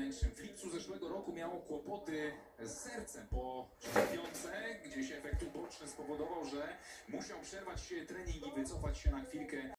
wewnętrznym. W lipcu zeszłego roku miało kłopoty z sercem po szczepionce, gdzieś efekt uboczny spowodował, że musiał przerwać trening i wycofać się na chwilkę